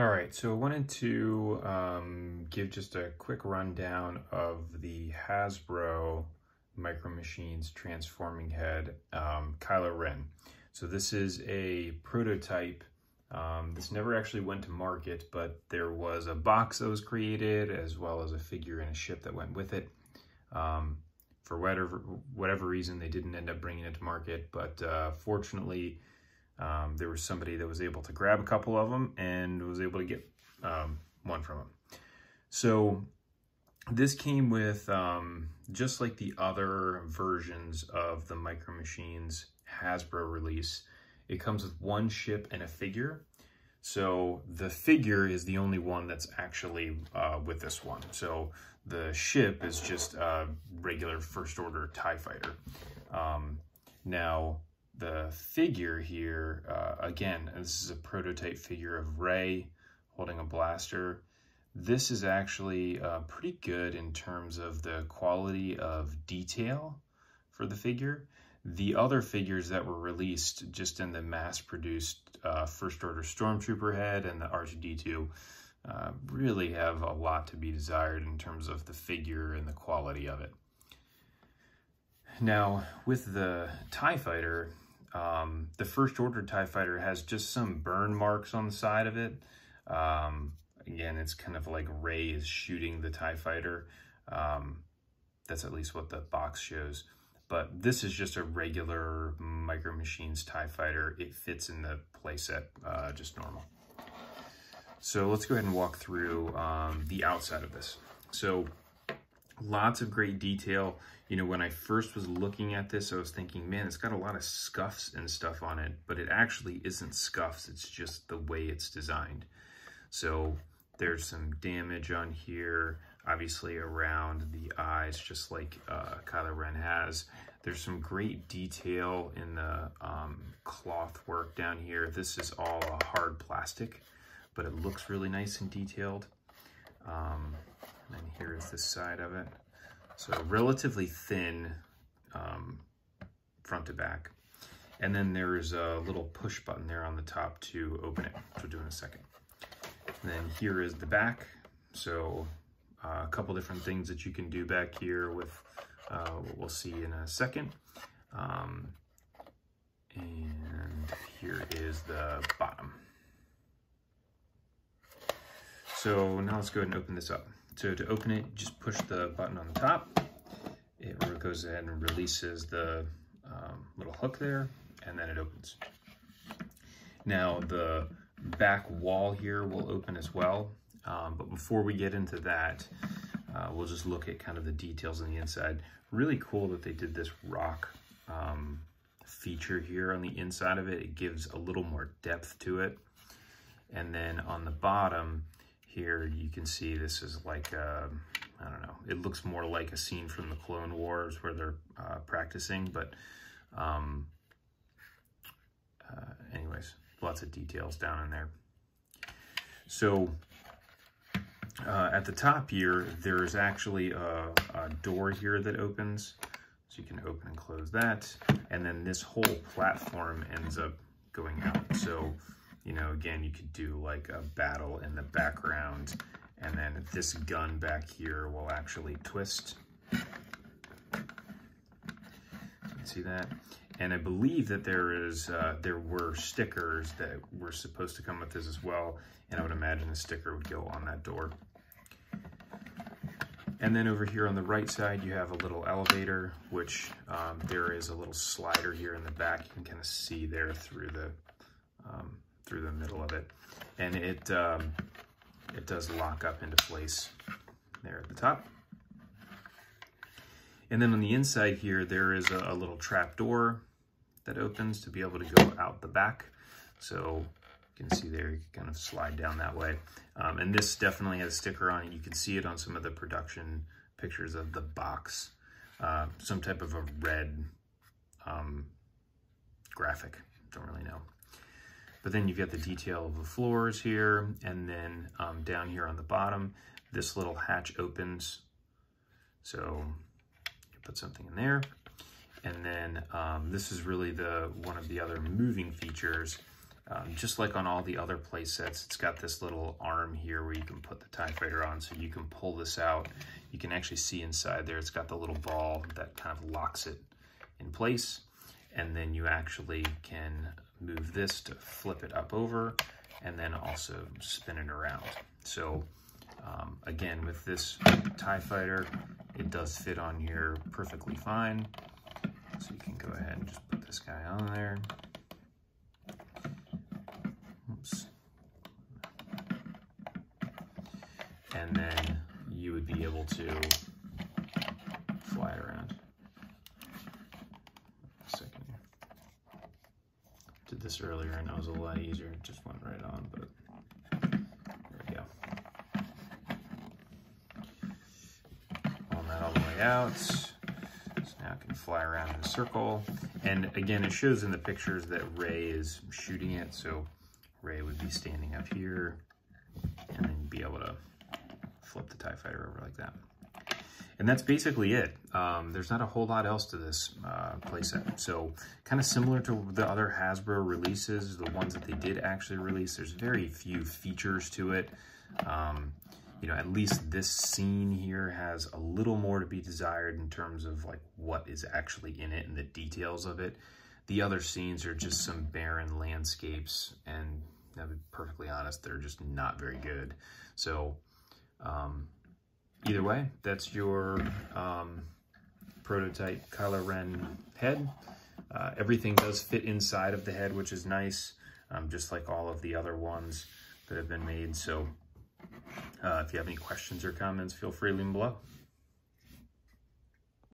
All right, so I wanted to um, give just a quick rundown of the Hasbro Micro Machines transforming head, um, Kylo Ren. So this is a prototype. Um, this never actually went to market, but there was a box that was created as well as a figure and a ship that went with it. Um, for whatever whatever reason, they didn't end up bringing it to market, but uh, fortunately, um, there was somebody that was able to grab a couple of them and was able to get um, one from them. So this came with, um, just like the other versions of the Micro Machines Hasbro release, it comes with one ship and a figure. So the figure is the only one that's actually uh, with this one. So the ship is just a regular first order TIE fighter. Um, now, the figure here, uh, again, this is a prototype figure of Rey holding a blaster. This is actually uh, pretty good in terms of the quality of detail for the figure. The other figures that were released just in the mass-produced uh, First Order Stormtrooper head and the R2-D2 uh, really have a lot to be desired in terms of the figure and the quality of it. Now, with the TIE Fighter, um, the First Order TIE Fighter has just some burn marks on the side of it. Um, again, it's kind of like Rey is shooting the TIE Fighter. Um, that's at least what the box shows. But this is just a regular Micro Machines TIE Fighter. It fits in the playset uh, just normal. So let's go ahead and walk through um, the outside of this. So lots of great detail. You know, when I first was looking at this, I was thinking, man, it's got a lot of scuffs and stuff on it, but it actually isn't scuffs. It's just the way it's designed. So there's some damage on here, obviously around the eyes, just like uh, Kylo Ren has. There's some great detail in the um, cloth work down here. This is all a hard plastic, but it looks really nice and detailed. Um, and here is the side of it. So relatively thin um, front to back. And then there's a little push button there on the top to open it, which we'll do in a second. And then here is the back. So uh, a couple different things that you can do back here with uh, what we'll see in a second. Um, and here is the bottom. So now let's go ahead and open this up. So to open it, just push the button on the top. It goes ahead and releases the um, little hook there, and then it opens. Now the back wall here will open as well, um, but before we get into that, uh, we'll just look at kind of the details on the inside. Really cool that they did this rock um, feature here on the inside of it. It gives a little more depth to it. And then on the bottom, here you can see this is like, um, I don't know, it looks more like a scene from the Clone Wars where they're uh, practicing, but um, uh, anyways, lots of details down in there. So uh, at the top here, there's actually a, a door here that opens. So you can open and close that. And then this whole platform ends up going out. So you know, again, you could do like a battle in the background and then this gun back here will actually twist. See that. And I believe that there is, uh, there were stickers that were supposed to come with this as well. And I would imagine a sticker would go on that door. And then over here on the right side, you have a little elevator, which um, there is a little slider here in the back. You can kind of see there through the um, through the middle of it. And it, um, it does lock up into place there at the top. And then on the inside here, there is a, a little trap door that opens to be able to go out the back. So you can see there, you can kind of slide down that way. Um, and this definitely has a sticker on it. You can see it on some of the production pictures of the box. Uh, some type of a red um, graphic, don't really know. But then you've got the detail of the floors here, and then um, down here on the bottom, this little hatch opens. So you put something in there. And then um, this is really the one of the other moving features. um, just like on all the other play sets, it's got this little arm here where you can put the TIE Fighter on. So you can pull this out. You can actually see inside there, it's got the little ball that kind of locks it in place. And then you actually can move this to flip it up over and then also spin it around. So um, again, with this TIE Fighter, it does fit on here perfectly fine. So you can go ahead and just put this guy on there. Oops. And then you would be able to fly it around. A second here. Did this earlier and it was a lot easier. It just went right on, but there we go. On that all the way out. So now I can fly around in a circle. And again, it shows in the pictures that Rey is shooting it. So Rey would be standing up here and then be able to flip the TIE Fighter over like that. And that's basically it. Um, there's not a whole lot else to this uh, playset. So kind of similar to the other Hasbro releases, the ones that they did actually release, there's very few features to it. Um, you know, at least this scene here has a little more to be desired in terms of like what is actually in it and the details of it. The other scenes are just some barren landscapes and to be perfectly honest, they're just not very good. So um, either way, that's your um, prototype Kylo Ren head. Uh, everything does fit inside of the head, which is nice, um, just like all of the other ones that have been made. So uh, if you have any questions or comments, feel free to leave them below.